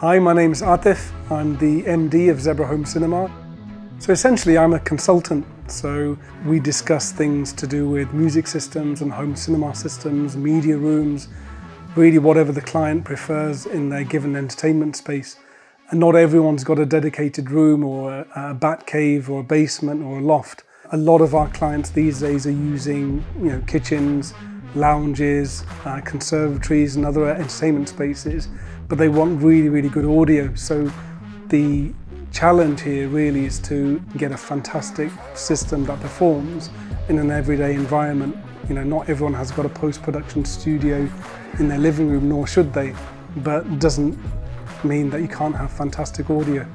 Hi, my name is Atif. I'm the MD of Zebra Home Cinema. So essentially I'm a consultant, so we discuss things to do with music systems and home cinema systems, media rooms, really whatever the client prefers in their given entertainment space. And not everyone's got a dedicated room or a, a bat cave or a basement or a loft. A lot of our clients these days are using you know, kitchens, lounges, uh, conservatories and other entertainment spaces, but they want really, really good audio. So the challenge here really is to get a fantastic system that performs in an everyday environment. You know, not everyone has got a post-production studio in their living room, nor should they, but doesn't mean that you can't have fantastic audio.